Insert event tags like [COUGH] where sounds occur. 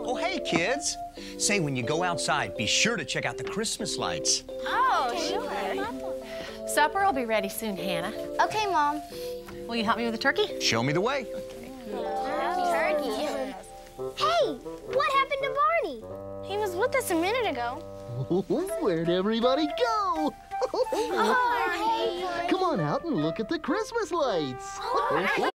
Oh, hey, kids. Say, when you go outside, be sure to check out the Christmas lights. Oh, sure. Supper will be ready soon, Hannah. Okay, Mom. Will you help me with the turkey? Show me the way. Turkey. With us a minute ago. [LAUGHS] Where'd everybody go? Oh, [LAUGHS] Come on out and look at the Christmas lights. Oh,